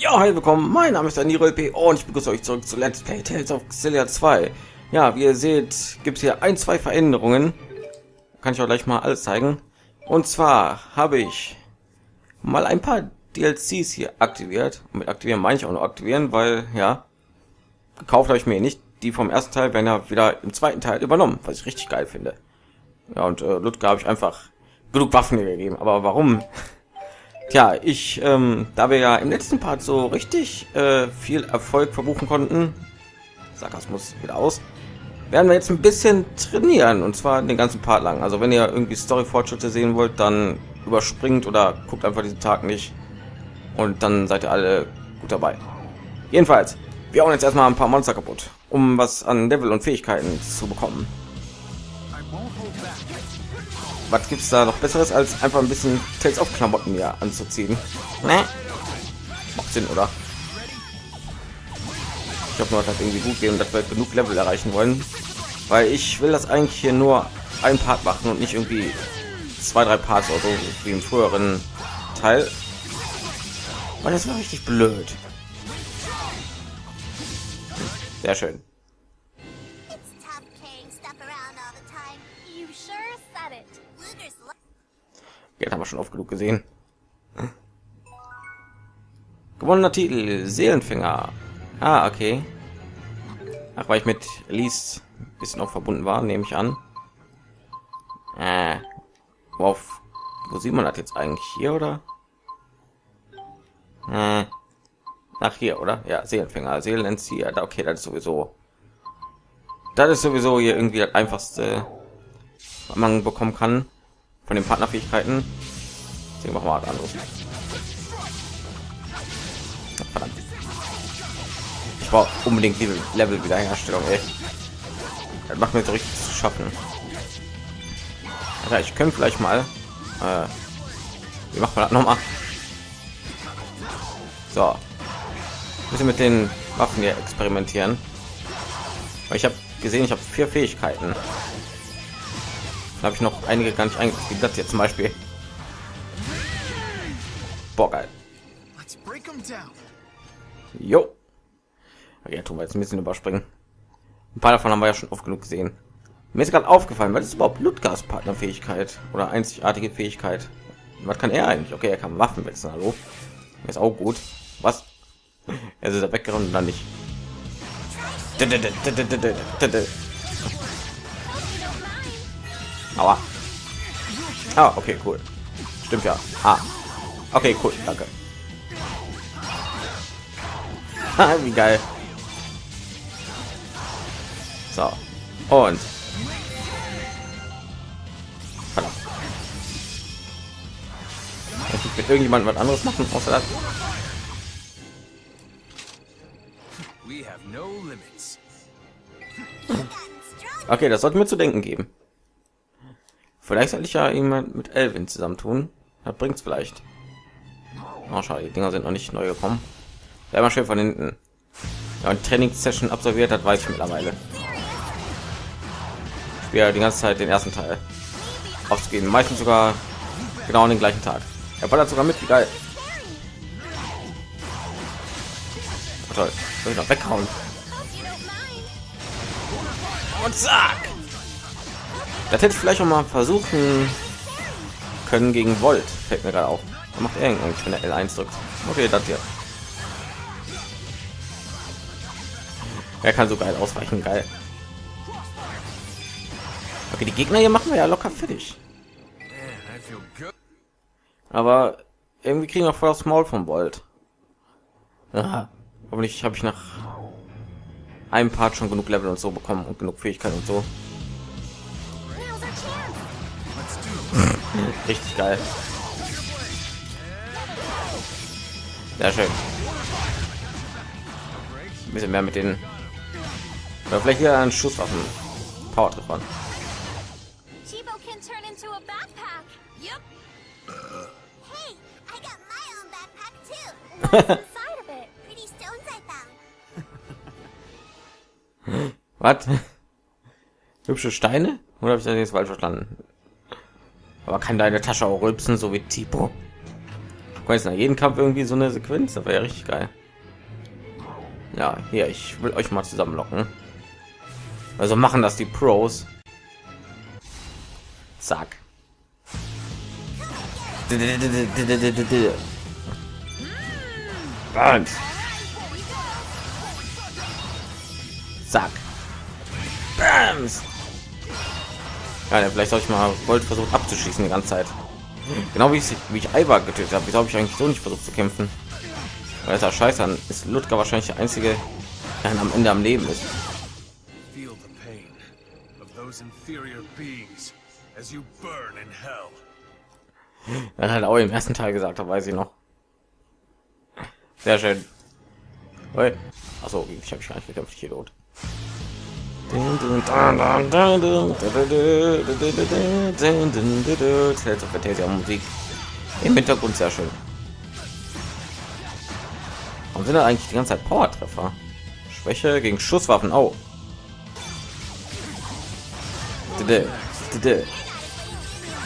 Ja, hi, willkommen. Mein Name ist Daniel P. und ich begrüße euch zurück zu Let's Play Tales of Xillia 2. Ja, wie ihr seht, gibt es hier ein, zwei Veränderungen. Kann ich auch gleich mal alles zeigen. Und zwar habe ich mal ein paar DLCs hier aktiviert. Und mit aktivieren meine ich auch nur aktivieren, weil, ja, gekauft habe ich mir nicht. Die vom ersten Teil werden ja wieder im zweiten Teil übernommen, was ich richtig geil finde. Ja, und äh, Ludger habe ich einfach genug Waffen gegeben. Aber warum? Tja, ich, ähm, da wir ja im letzten Part so richtig äh, viel Erfolg verbuchen konnten, Sarkasmus wieder aus, werden wir jetzt ein bisschen trainieren und zwar den ganzen Part lang. Also wenn ihr irgendwie Story-Fortschritte sehen wollt, dann überspringt oder guckt einfach diesen Tag nicht und dann seid ihr alle gut dabei. Jedenfalls, wir hauen jetzt erstmal ein paar Monster kaputt, um was an Level und Fähigkeiten zu bekommen was gibt's da noch besseres als einfach ein bisschen Tales auf Klamotten ja anzuziehen? Ne? Macht Sinn, oder? Ich habe nur das irgendwie gut gehen, dass wir genug Level erreichen wollen, weil ich will das eigentlich hier nur ein Part machen und nicht irgendwie zwei, drei Parts oder so wie im früheren Teil. Weil das war richtig blöd. Sehr schön. Geld haben wir schon oft genug gesehen. Gewonnener Titel, Seelenfänger. Ah, okay. Ach, weil ich mit Elise bisschen auch verbunden war, nehme ich an. Äh, worauf, wo sieht man das jetzt eigentlich hier oder? Äh, nach hier oder? Ja, Seelenfänger, Seelenentzieher. Okay, das ist sowieso. Das ist sowieso hier irgendwie das einfachste, was man bekommen kann von den Partnerfähigkeiten. Deswegen machen wir was anderes. Verdammt. Ich brauche unbedingt die Level Wiederherstellung. Ey. Das macht mir so richtig zu schaffen. Also ich könnte vielleicht mal. Äh, wie macht man das noch mal? So. Müssen mit den Waffen hier experimentieren. Weil ich habe gesehen, ich habe vier Fähigkeiten habe ich noch einige gar nicht eingefügt. Das jetzt zum Beispiel. Boah, geil. Jo. Ja, tun wir jetzt ein bisschen überspringen. Ein paar davon haben wir ja schon oft genug gesehen. Mir ist gerade aufgefallen, was ist überhaupt Blutgaspartnerfähigkeit oder einzigartige Fähigkeit? Was kann er eigentlich? Okay, er kann Waffen wechseln. Hallo, ist auch gut. Was? Er ist er weggerannt und dann nicht. Aua. Ah, okay, cool. Stimmt ja. Ah. Okay, cool, danke. Wie geil. So. Und. Ich mit irgendjemand was anderes machen, außer das. Okay, das sollte mir zu denken geben. Vielleicht soll ich ja jemand mit Elvin zusammentun. Das bringt's vielleicht. Oh, schade, die Dinger sind noch nicht neu gekommen. Wäre mal schön von hinten. Ja, und Trainingssession absolviert hat, weiß ich mittlerweile. Ich die ganze Zeit den ersten Teil aufzugehen. Meistens sogar genau an den gleichen Tag. Er ballert sogar mit, wie geil. Oh, toll, soll ich noch weghauen? Und zack! Das hätte ich vielleicht auch mal versuchen können gegen Volt. Fällt mir gerade auf. Was macht er eigentlich, wenn er L1 drückt? Okay, das hier. Er kann so geil ausweichen, geil. Okay, die Gegner hier machen wir ja locker fertig. Aber irgendwie kriegen wir voll aufs Maul vom Volt. Ja, hoffentlich habe ich nach einem Part schon genug Level und so bekommen und genug Fähigkeiten und so. Richtig geil. Sehr schön. Ein bisschen mehr mit den oder vielleicht wieder einen Schusswaffen. Power Treffer. Was? Hübsche Steine? Oder habe ich das jetzt falsch verstanden? Aber kann deine Tasche auch rülpsen, so wie Tipo? weiß nach jedem Kampf irgendwie so eine Sequenz, das wäre ja richtig geil. Ja, hier, ich will euch mal zusammenlocken. Also machen das die Pros. Zack. Bams. Zack. Bams. Ja, vielleicht soll ich mal Gold versucht abzuschießen die ganze Zeit. Genau wie ich, wie ich Alba getötet habe. Wieso habe ich eigentlich so nicht versucht zu kämpfen? Weil es scheiße dann ist Ludger wahrscheinlich der einzige, der am Ende am Leben ist. Er hat auch im ersten Teil gesagt, da weiß ich noch. Sehr schön. Achso, ich habe ich gar nicht gekämpft, Musik im Hintergrund sehr schön. Warum sind eigentlich die ganze Zeit Power-Treffer? Schwäche gegen Schusswaffen. Oh.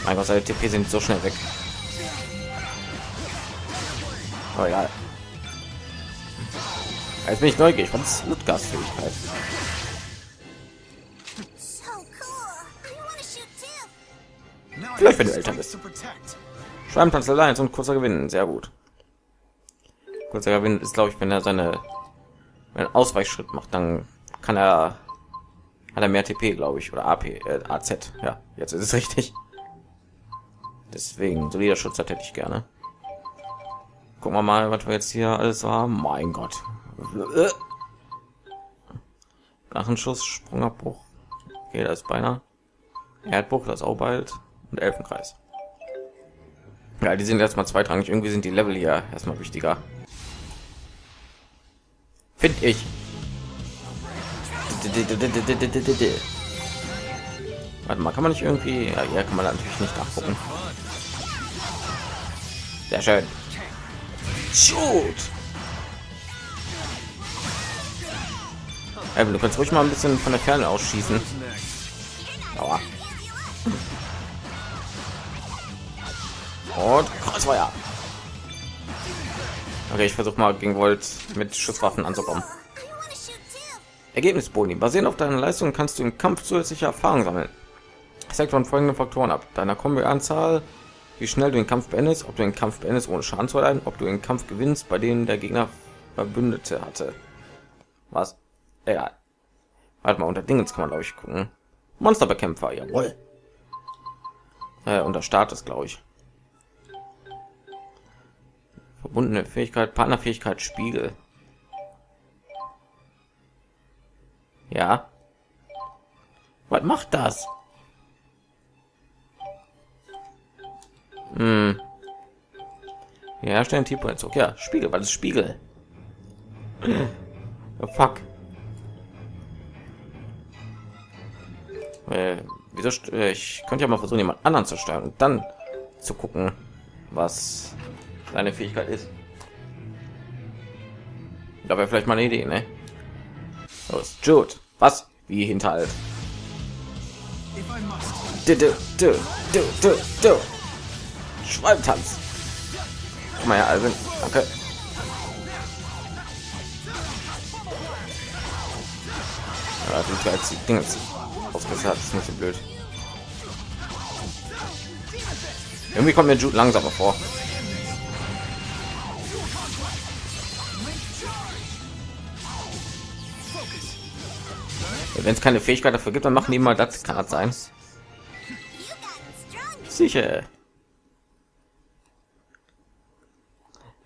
Mein Gott, seine TP sind so schnell weg. Oh ja. Jetzt bin ich neugierig. Was ist Ludgars Fähigkeit? Vielleicht wenn du älter bist. Schwarmtanz allein und kurzer Gewinn. Sehr gut. Kurzer Gewinn ist, glaube ich, wenn er seine wenn er Ausweichschritt macht, dann kann er hat er mehr TP, glaube ich, oder AP, äh, AZ. Ja, jetzt ist es richtig. Deswegen solider Schutz hätte ich gerne. Gucken wir mal, was wir jetzt hier alles haben. Mein Gott. Nachenschuss, Sprungabbruch. Okay, das ist beinahe. Erdbruch, das auch bald. Und Elfenkreis. Ja, die sind erstmal zweitrangig. Irgendwie sind die Level hier erstmal wichtiger. Finde ich. Warte mal, kann man nicht irgendwie... Ja, hier kann man natürlich nicht nachgucken. Sehr schön. Shoot! Evan, du kannst ruhig mal ein bisschen von der Ferne ausschießen. Aua. Und Kreuzfeuer. Okay, ich versuche mal gegen Volt mit Schusswaffen anzukommen. Ergebnisboni. Basierend auf deiner Leistung kannst du im Kampf zusätzliche Erfahrung sammeln. Das hängt von folgenden Faktoren ab. Deiner Kombi-Anzahl, wie schnell du den Kampf beendest, ob du den Kampf beendest ohne Schaden zu erleiden, ob du den Kampf gewinnst, bei denen der Gegner Verbündete hatte. Was? Egal. Warte mal, unter Dingens kann man glaube ich gucken. Monsterbekämpfer, jawohl. Äh, unter Status, glaube ich. Verbundene Fähigkeit, Partnerfähigkeit, Spiegel. Ja. Was macht das? Hm. Ja, stellen Tipo jetzt. Okay, ja, Spiegel, was ist Spiegel? oh, fuck. Äh, wieso äh, ich könnte ja mal versuchen, jemand anderen zu steuern und dann zu gucken, was seine Fähigkeit ist. Da wäre vielleicht mal eine Idee, ne? Los, Jude. Was? Wie Hinterhalt? Du, du, du, du, du, du. Schwalbtanz. Guck mal Alvin. Danke. Ja, du als die Dinge ausgesagt, ist nicht so blöd. Irgendwie kommt mir Jude langsamer vor. Wenn es keine Fähigkeit dafür gibt, dann machen die mal das das sein. Sicher.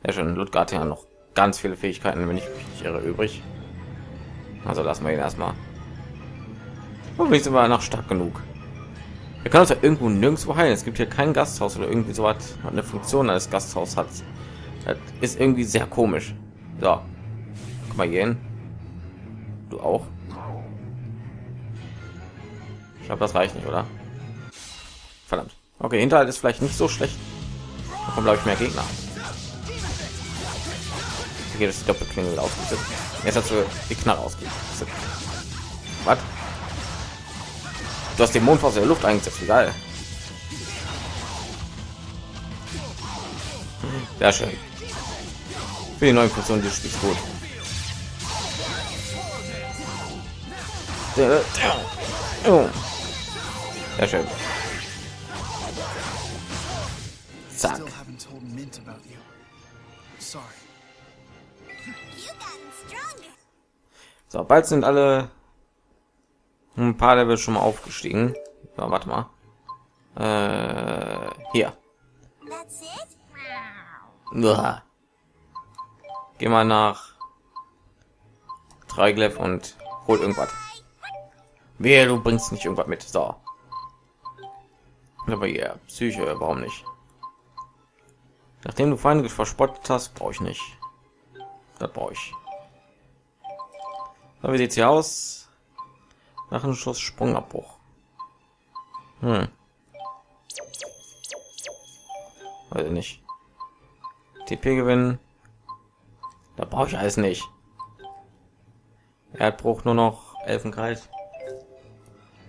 Ja schon, Ludger hat ja noch ganz viele Fähigkeiten, wenn ich mich irre, übrig. Also lassen wir ihn erstmal. Hoffentlich sind wir noch stark genug. Wir können uns ja irgendwo nirgendwo heilen. Es gibt hier kein Gasthaus oder irgendwie so was eine Funktion als Gasthaus hat. Das ist irgendwie sehr komisch. So, guck mal hier hin. Du auch. Ich glaube, das reicht nicht, oder? Verdammt. Okay, Hinterhalt ist vielleicht nicht so schlecht. Da kommen, glaube ich, mehr Gegner. Hier es die Doppelklingel auf. Jetzt hast du die Knarre. Was? Du hast den Mond aus der Luft eingesetzt, egal. Sehr schön. Für die neuen Funktionen des Spiels gut. Sehr schön. Zack. Still haven't told Mint about you. Sorry. You've gotten stronger. So, bald sind alle ein paar Level schon mal aufgestiegen. So, warte mal. Äh, hier. That's it? Uah. Geh mal nach Triglev und hol irgendwas. Wer du bringst nicht irgendwas mit. So. Aber ja, Psyche, warum nicht? Nachdem du Feinde verspottet hast, brauche ich nicht. Das brauche ich. So, wie sieht's hier aus? Nach einem Schuss Sprungabbruch. Hm. Ich nicht. TP gewinnen. Da brauche ich alles nicht. Er hat Bruch nur noch Elfenkreis.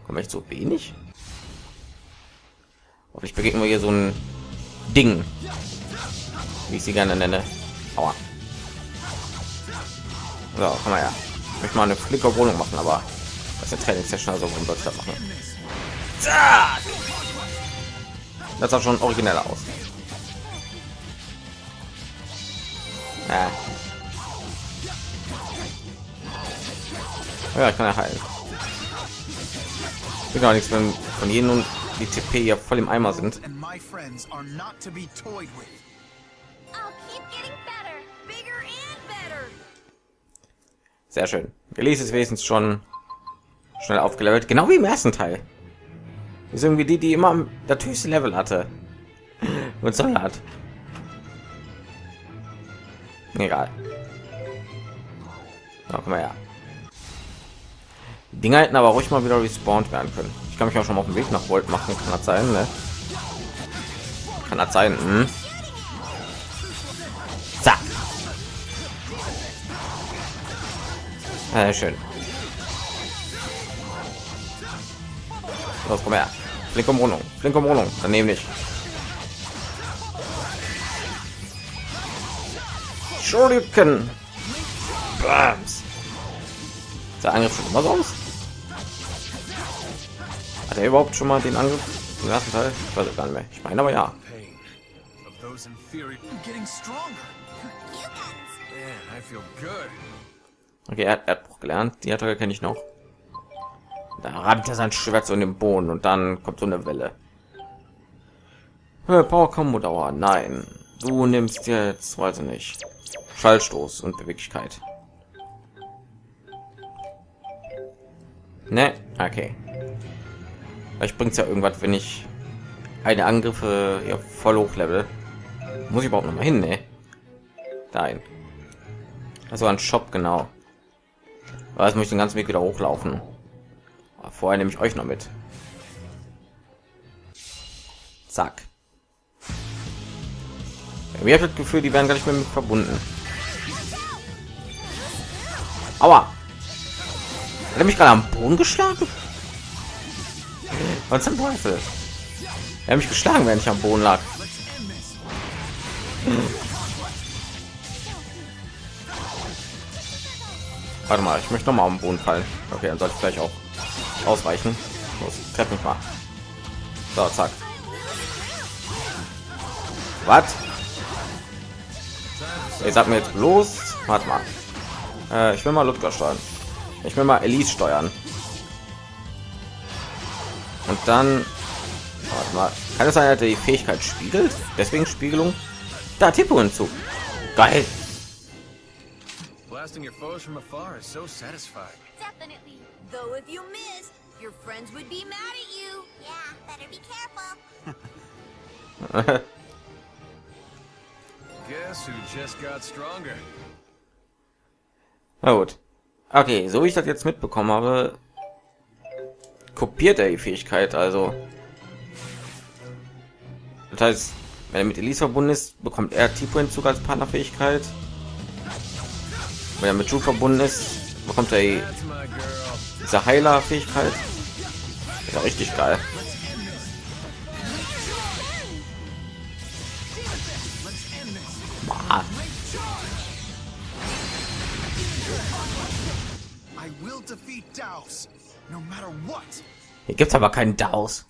Komme ich so wenig? Ob ich begegne hier so ein Ding, wie ich sie gerne nenne. Aua. So, komm mal her. Ich möchte mal eine Flickerwohnung machen, aber das ist eine Trainingssession, also warum soll ich das machen? Das sah schon origineller aus. Ja. Ja, ich kann ja heilen. Ich gar nichts, wenn von jedem und die TP ja voll im Eimer sind. Sehr schön. Gelesen ist wenigstens schon schnell aufgelevelt, genau wie im ersten Teil. Ist irgendwie die, die immer das höchste Level hatte. Und so hat. Egal. So, komm mal her. Die Dinger hätten aber ruhig mal wieder respawned werden können. Ich kann mich auch schon mal auf den Weg nach Volt machen. Kann das sein, ne? Kann das sein? Hm? Zack. Ja, schön. Los, komm her. Flink um Wohnung. Flink um Wohnung. Daneben nicht. Shuriken. Bams. Der Angriff schon immer so aus? Hat er überhaupt schon mal den Angriff im ersten Teil? Ich weiß es gar nicht mehr. Ich meine aber ja. Okay, er hat gelernt. Die Attacke kenne ich noch. Da rammt er sein Schwert so in den Boden und dann kommt so eine Welle. Äh, Power Combo Dauer. Nein. Du nimmst jetzt, weiß ich nicht. Schallstoß und Beweglichkeit. Ne, okay. Vielleicht bringt es ja irgendwas, wenn ich eine Angriffe ja, voll hochlevel. Muss ich überhaupt noch mal hin, ne? Nein. Also ein Shop genau. Aber jetzt muss ich den ganzen Weg wieder hochlaufen. Aber vorher nehme ich euch noch mit. Zack. Mir hat das Gefühl, die werden gar nicht mehr mit verbunden. Aua! Hat er mich gerade am Boden geschlagen? Was zum Teufel? Er hat mich geschlagen, wenn ich am Boden lag. Warte mal, ich möchte noch mal am Boden fallen. Okay, dann sollte ich gleich auch ausweichen. Los, treff mich mal. So, zack. Was? Ich sag mir jetzt bloß, warte mal. Äh, ich will mal Ludger steuern. Ich will mal Elise steuern. Und dann, warte mal, kann es sein, dass er die Fähigkeit spiegelt? Deswegen Spiegelung. Da Tippo hinzu. Geil. Blasting your foes from afar is so satisfying. Definitely. Though if you missed, your friends would be mad at you. Yeah, better be careful. Guess who just got stronger? Na gut. Okay, so wie ich das jetzt mitbekommen habe, kopiert er die Fähigkeit, also. Das heißt, wenn er mit Elise verbunden ist, bekommt er Tipo Hinzug als Partnerfähigkeit. Wenn er mit Ju verbunden ist, bekommt er diese Heiler-Fähigkeit. Ja, richtig geil. Gibt's aber keinen Daus.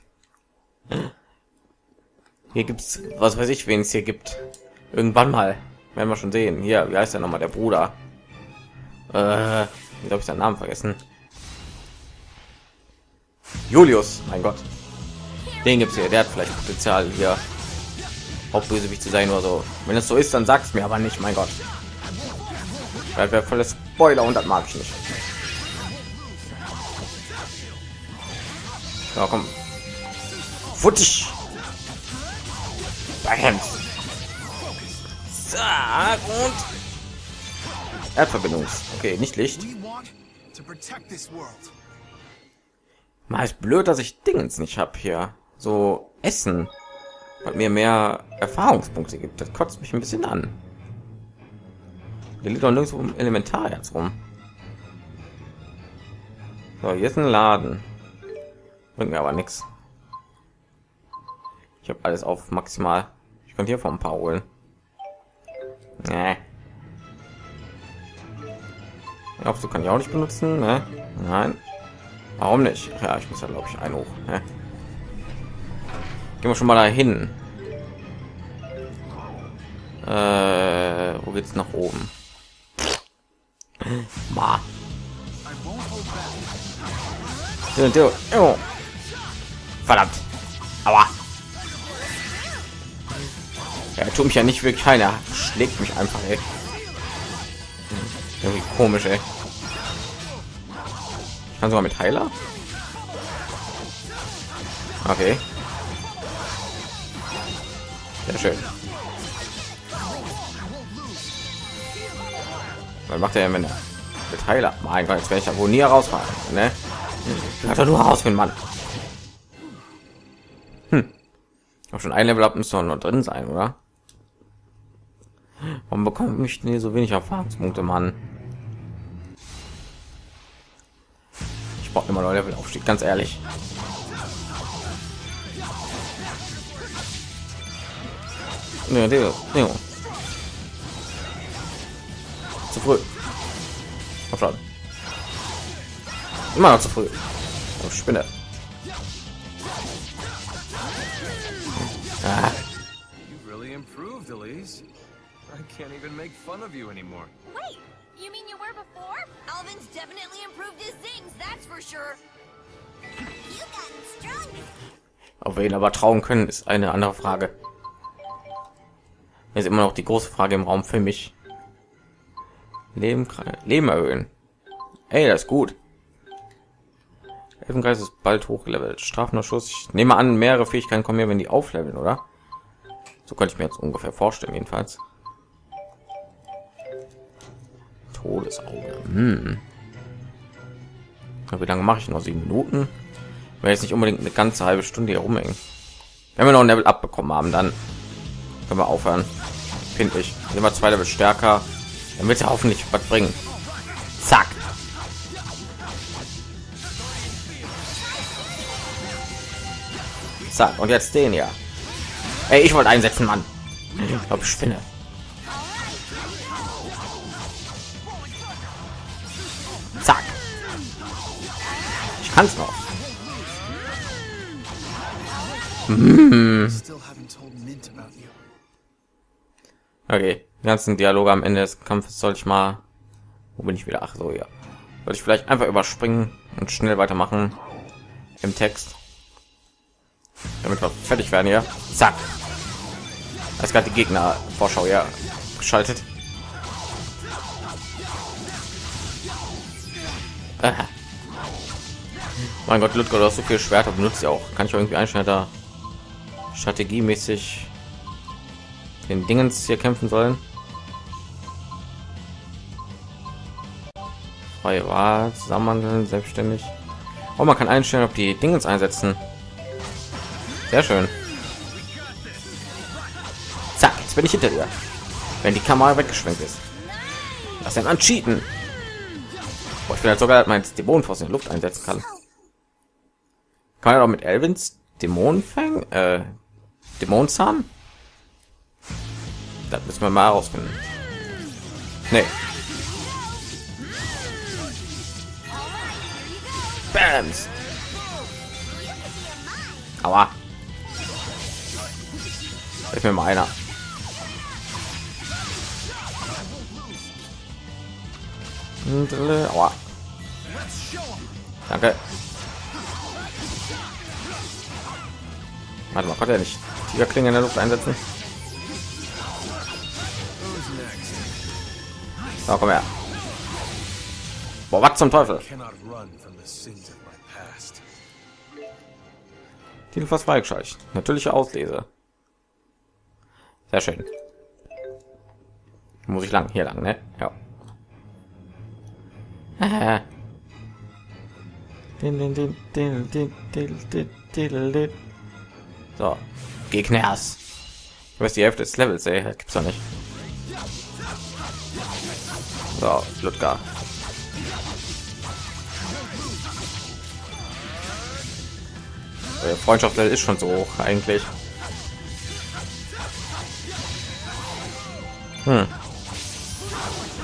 Hier gibt's, was weiß ich, wen es hier gibt. Irgendwann mal. Werden wir schon sehen. Hier, wie heißt der nochmal, der Bruder? Äh, wie habe ich seinen Namen vergessen? Julius, mein Gott. Den gibt's hier. Der hat vielleicht Potenzial hier Hauptbösewicht zu sein oder so. Wenn es so ist, dann sag's mir aber nicht, mein Gott. Weil wäre volles Spoiler und das mag ich nicht. Ja, komm. Futtig. Bam. Zack und Erdverbindungs. Okay, nicht Licht. Mal ist blöd, dass ich Dingens nicht habe hier. So Essen, weil mir mehr Erfahrungspunkte gibt. Das kotzt mich ein bisschen an. Der liegt doch nirgendwo um Elementar jetzt rum. So, hier ist ein Laden. Bringt mir aber nichts. Ich habe alles auf maximal. Ich könnte hier ein paar holen. Nee. Ja, so kann ich auch nicht benutzen. Ne? Nein. Warum nicht? Ja, ich muss ja glaube ich ein hoch. Ne? Gehen wir schon mal dahin. Äh, wo geht's nach oben? Ma. I won't hold back. Du, du, oh. Verdammt. Aua. Er tut mich ja nicht wirklich ein. Er schlägt mich einfach, ey. Irgendwie komisch, ey. Ich kann sogar mit Heiler? Okay. Sehr schön. Was macht er, wenn er mit Heiler? Mein Gott, jetzt werde ich ja wohl nie rausfahren, ne? Lass doch nur raus, wenn Mann. Auch schon ein Level ab müsste doch noch drin sein, oder? Warum bekommt mich nie so wenig Erfahrungspunkte, Mann? Ich brauche immer noch Level Aufstieg, ganz ehrlich. Nee, nee, nee. Zu früh. Immer noch zu früh. Oh, Spinne. Ah, You've really improved, Elise. I can't even make fun of you anymore. Wait, you mean you were before? Alvin's definitely improved his things, that's for sure. You gotten stronger. ob wir ihn aber trauen können, ist eine andere Frage. Das ist immer noch die große Frage im Raum für mich. Leben, Leben erhöhen. Ey, das ist gut. Elfenkreis ist bald hochgelevelt. Strafender Schuss. Ich nehme an, mehrere Fähigkeiten kommen mehr, wenn die aufleveln, oder? So könnte ich mir jetzt ungefähr vorstellen, jedenfalls. Todesauge. Hm. Ja, Wie lange mache ich noch? Sieben Minuten? Wenn jetzt nicht unbedingt eine ganze halbe Stunde hier rumhängen. Wenn wir noch ein Level abbekommen haben, dann können wir aufhören. Finde ich. Wir zwei Level stärker, damit er hoffentlich was bringen. Zack. Zack. Und jetzt den ja. Ey, ich wollte einsetzen, Mann. Ich glaube, ich spinne. Zack. Ich kann's noch. You. Okay, ganzen Dialoge am Ende des Kampfes soll ich mal. Wo bin ich wieder? Ach so, ja. Soll ich vielleicht einfach überspringen und schnell weitermachen im Text, damit wir fertig werden hier. Zack. Als gerade die Gegner Vorschau ja geschaltet. Aha. Mein Gott, Ludger, du hast so viel Schwerter benutzt ja auch. Kann ich irgendwie einstellen, strategiemäßig den Dingens hier kämpfen sollen. Freie Wahl, zusammenhandeln, selbstständig. Oh, man kann einstellen, ob die Dingens einsetzen. Sehr schön. Zack, jetzt bin ich hinter dir. Wenn die Kamera weggeschwenkt ist. Lass ihn ancheaten. Boah, ich will halt sogar mein Dämonenfaust in der Luft einsetzen kann. Kann er auch mit Elvins Dämonenfang, äh, Dämonenzahn? Das müssen wir mal herausfinden. Nee. Bams. Aua. Ich mir mal einer. Und, äh. Danke. Warte mal, konnte er nicht Tigerklinge in der Luft einsetzen? So, komm her. Boah, was zum Teufel? Cannot run from the sins of my past. Titel fast freigeschaltet. Natürliche Auslese. Sehr schön. Muss ich lang hier lang, ne? Ja. So, Gegner. Du bist die Hälfte des Levels, ey. Das gibt's doch nicht. So, Ludgar. Freundschaft ist schon so hoch, eigentlich.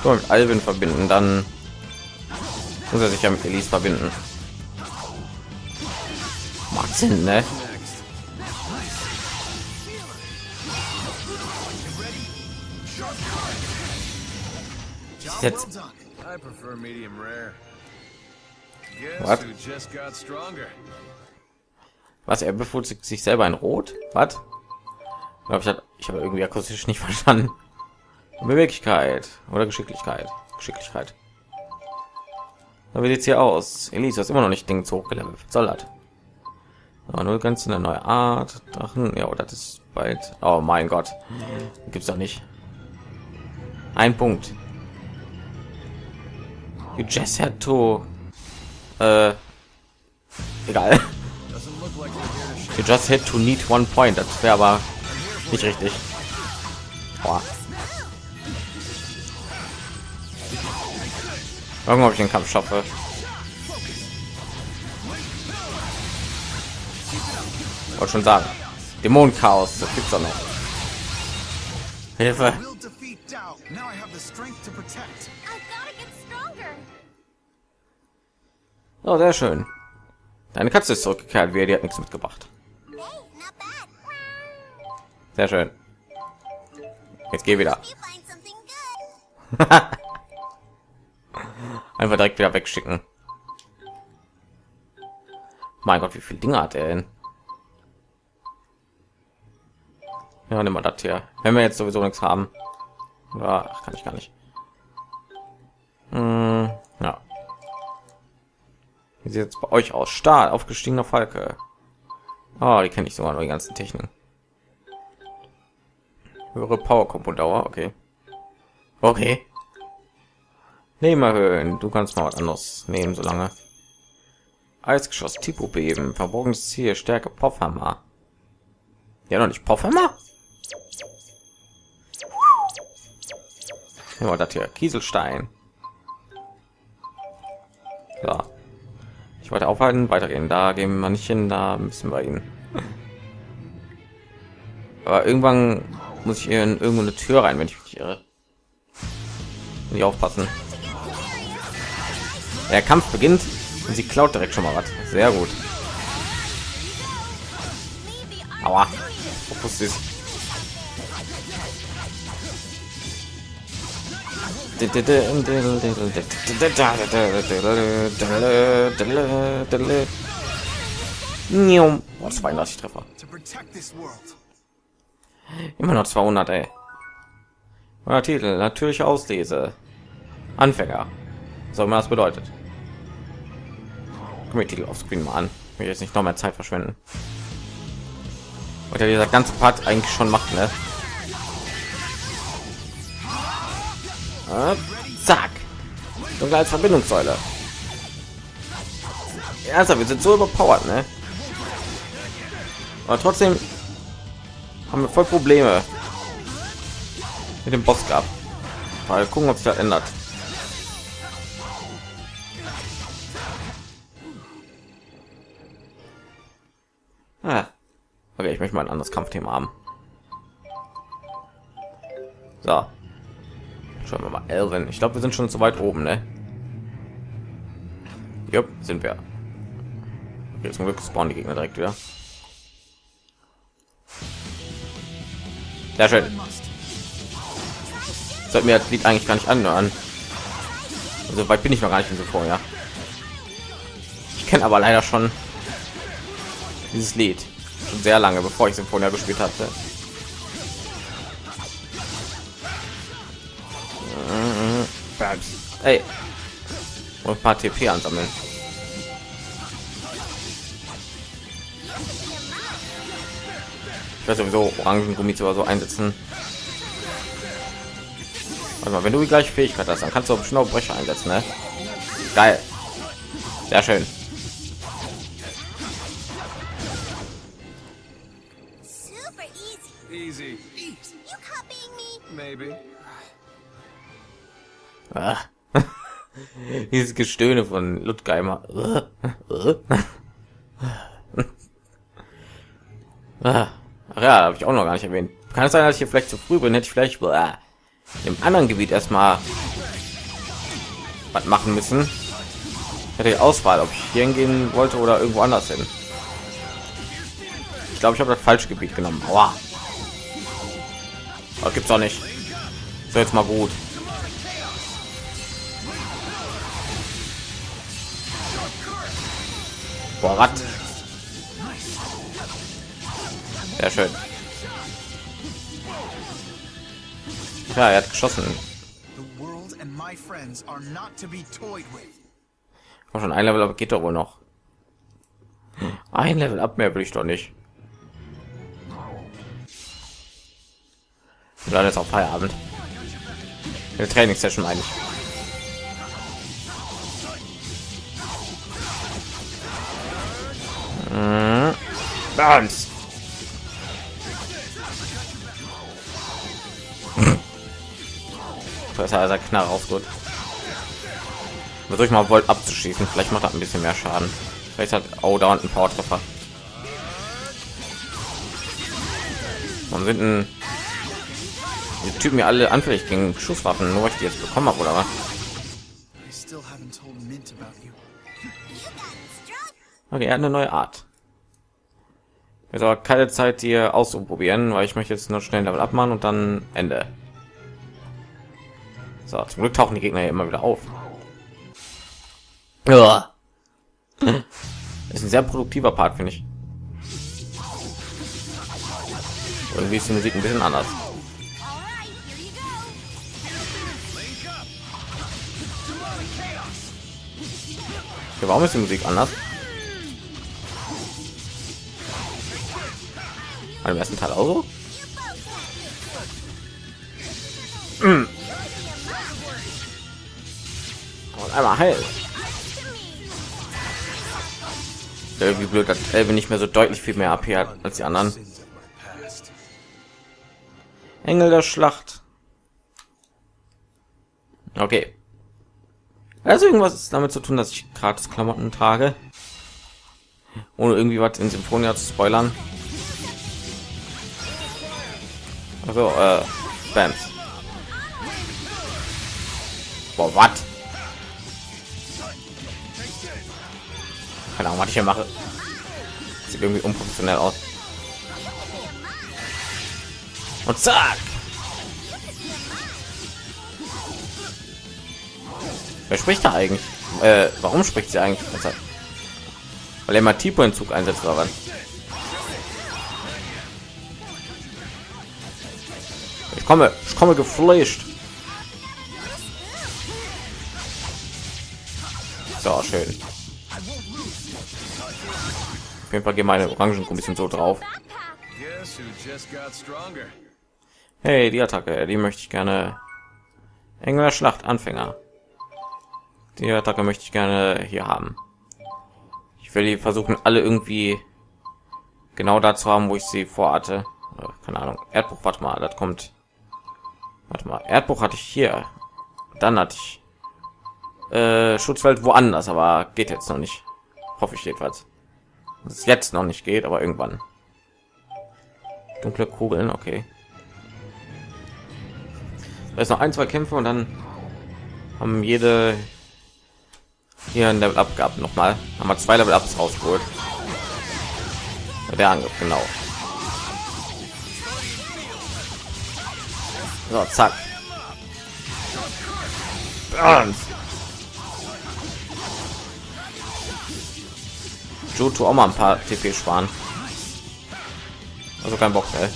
So, mit Alvin verbinden, dann muss er sich ja mit Elise verbinden. Macht Sinn, ne? Jetzt What? Was er bevorzugt sich selber in Rot? Was? Ich glaube, ich habe irgendwie akustisch nicht verstanden. Beweglichkeit oder Geschicklichkeit. Geschicklichkeit. Aber wie sieht's hier aus? Elise ist immer noch nicht Ding zu hoch gelevelt. Was Soll das? Aber null Grenzen, eine neue Art. Drachen. Ja, das ist bald. Oh mein Gott. Gibt's doch nicht. Ein Punkt. You just had to. Äh. Egal. You just had to need one point. Das wäre aber nicht richtig. Boah. Irgendwann ob ich den Kampf schaffe. Wollte schon sagen. Dämonenchaos, das gibt's doch noch. Hilfe. Oh, sehr schön. Deine Katze ist zurückgekehrt, wie die hat nichts mitgebracht. Sehr schön. Jetzt geh wieder. Einfach direkt wieder wegschicken. Mein Gott, wie viel Dinge hat er denn? Ja, nimm mal das hier. Wenn wir jetzt sowieso nichts haben. Ja, ach, kann ich gar nicht. Hm, ja. Wie sieht jetzt bei euch aus? Stahl, aufgestiegener Falke. Oh, die kenne ich sogar noch die ganzen Techniken. Höhere Power Dauer, okay. Okay. Nehmen erhöhen. Du kannst mal was anderes nehmen, solange. Eisgeschoss, Tipo beben, verborgenes Ziel, Stärke, Poffhammer. Ja, noch nicht Poffhammer? Ja, das hier, Kieselstein. Ja. Ich wollte aufhalten, weitergehen. Da gehen wir nicht hin, da müssen wir ihn. Aber irgendwann muss ich in irgendwo eine Tür rein, wenn ich mich irre. Nicht aufpassen. Der Kampf beginnt und sie klaut direkt schon mal was. Sehr gut. Aua. Fokus ist. Oh, 32 Treffer. Immer noch 200, ey. Neuer Titel, natürliche Auslese. Anfänger. So immer das bedeutet. Guck mir Titel auf Screen mal an. Ich will jetzt nicht noch mehr Zeit verschwenden. Und ja dieser ganze Part eigentlich schon macht, ne? Ah, zack. Dunkel als Verbindungssäule. Ernsthaft, wir sind so überpowered, ne? Aber trotzdem haben wir voll Probleme mit dem Boss gehabt. Mal gucken, ob sich das ändert. Ah. Okay, ich möchte mal ein anderes Kampfthema haben. So. Schauen wir mal. Elvin. Ich glaube, wir sind schon zu weit oben, ne? Jupp, sind wir. Okay, zum Glück spawnen die Gegner direkt wieder. Sehr schön. Sollte mir das Lied eigentlich gar nicht anhören. So weit bin ich noch gar nicht in so vorher. Ich kenne aber leider schon dieses Lied schon sehr lange, bevor ich Symphonia gespielt hatte. Hey. Und ein paar TP ansammeln. Ich werde sowieso Orangengummi oder so einsetzen. Warte mal, wenn du die gleiche Fähigkeit hast, dann kannst du auch schnell Brecher einsetzen, ne? Geil. Sehr schön. Dieses Gestöhne von Ludgeimer. Ah. Ach ja, habe ich auch noch gar nicht erwähnt. Kann es sein, dass ich hier vielleicht zu früh bin? Hätte ich vielleicht im anderen Gebiet erstmal was machen müssen. Hätte ich Auswahl, ob ich hier hingehen wollte oder irgendwo anders hin. Ich glaube, ich habe das falsche Gebiet genommen. Aua. Aber gibt's auch nicht. So jetzt mal gut. Was? Sehr schön. Ja, er hat geschossen. Komm schon, ein Level up geht doch wohl noch. Ein Level ab mehr will ich doch nicht. Wir bleiben jetzt auf Feierabend. Eine Trainingssession meine. Bams. Das heißt, er Knarre auf gut. Versuche ich mal Volt abzuschießen. Vielleicht macht er ein bisschen mehr Schaden. Vielleicht hat oh, da unten Power Treffer. Warum sind denn die Typen ja alle anfällig gegen Schusswaffen? Nur weil ich die jetzt bekommen habe, oder was? Okay, er hat eine neue Art. Jetzt aber keine Zeit, hier auszuprobieren, weil ich möchte jetzt nur schnell Level abmachen und dann Ende. So, zum Glück tauchen die Gegner ja immer wieder auf. Ja. Ist ein sehr produktiver Part, finde ich. Irgendwie ist die Musik ein bisschen anders. Ja, warum ist die Musik anders? War Im ersten Teil auch so? Mm. Und einmal heil. Irgendwie blöd, dass Elbe nicht mehr so deutlich viel mehr AP hat als die anderen. Engel der Schlacht. Okay. Also irgendwas ist damit zu tun, dass ich gratis Klamotten trage. Ohne irgendwie was in Symphonia zu spoilern. Also, äh, Spams. Boah, was? Keine Ahnung, was ich hier mache. Sieht irgendwie unprofessionell aus. Und zack! Wer spricht da eigentlich? Äh, warum spricht sie eigentlich? Weil er mal Tipo in Zug einsetzt oder was? Ich komme, ich komme geflasht. So, schön. Auf jeden Fall gehen meine Orangen ein bisschen so drauf. Hey, die Attacke, die möchte ich gerne. Engler Schlacht Anfänger. Die Attacke möchte ich gerne hier haben. Ich will die versuchen, alle irgendwie genau dazu haben, wo ich sie vorhatte. Äh, Keine Ahnung. Erdbruch, warte mal, das kommt. Warte mal, Erdbruch hatte ich hier. Dann hatte ich äh, Schutzwelt woanders, aber geht jetzt noch nicht. Hoffe ich jedenfalls. Dass es jetzt noch nicht geht, aber irgendwann. Dunkle Kugeln, okay. Da ist noch ein, zwei Kämpfe und dann haben jede hier ein Level up gehabt noch mal. Haben wir zwei Level ups rausgeholt. Der Angriff, genau. So, zack. Burns. Joto auch mal ein paar TP sparen. Also kein Bock, ey.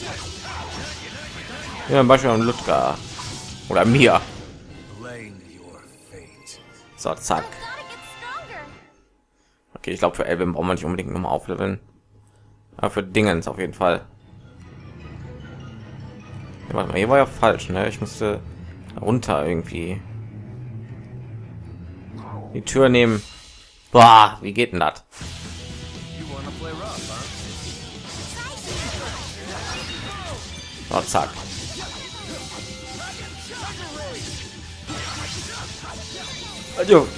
Ja, zum Beispiel an Ludger oder mir. So, zack. Okay, ich glaube für Elvin braucht man nicht unbedingt noch mal aufleveln. Aber für Dingens auf jeden Fall. Ja, warte mal, hier war ja falsch, ne? Ich musste runter irgendwie. Die Tür nehmen. Boah, wie geht denn das? So, zack. Also,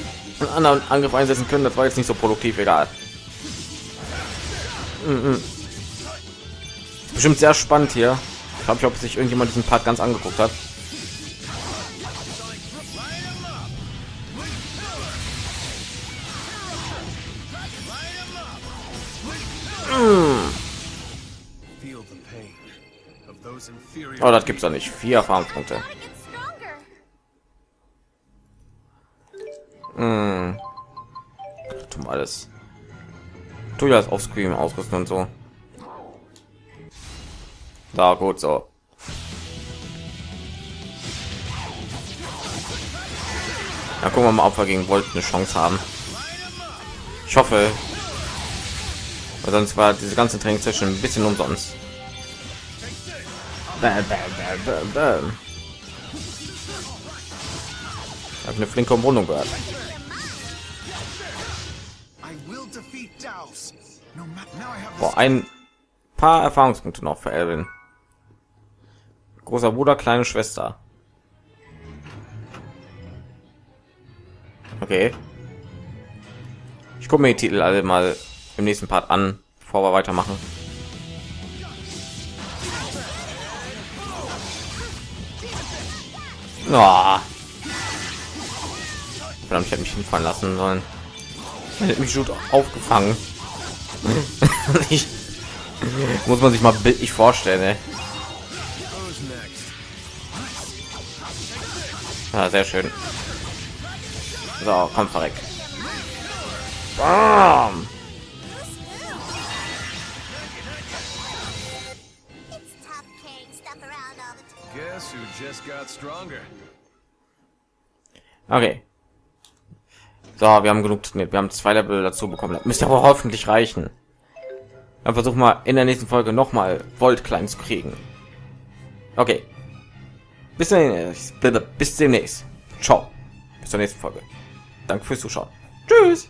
einen anderen Angriff einsetzen können, das war jetzt nicht so produktiv, egal. Mhm. Bestimmt sehr spannend hier. Ich glaube, ich ob sich irgendjemand diesen Part ganz angeguckt hat. Oh, das gibt's doch nicht. Vier Erfahrungspunkte. Hm. Tun alles. Tu ja das Offscreen ausrüsten und so. Da gut so. Ja, gucken wir mal, ob wir gegen Volt eine Chance haben. Ich hoffe, weil sonst war diese ganze Training Session ein bisschen umsonst. Bam, bam, bam. Ich habe eine flinke Umrundung gehört. Boah, ein paar Erfahrungspunkte noch für Elvin. Großer Bruder, kleine Schwester. Okay. Ich gucke mir die Titel alle mal im nächsten Part an, bevor wir weitermachen. Oh. Verdammt, ich hätte mich hinfallen lassen sollen. Er hätte mich gut aufgefangen. ich, muss man sich mal bildlich vorstellen, ey. Ja, sehr schön. So, komm, verreck. Bam! Okay. So, wir haben genug trainiert. Wir haben zwei Level dazu bekommen. Das müsste aber hoffentlich reichen. Dann versuchen wir in der nächsten Folge noch mal Volt klein zu kriegen. Okay. Bis. Bis demnächst. Ciao. Bis zur nächsten Folge. Danke fürs Zuschauen. Tschüss.